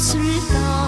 sweet dawn.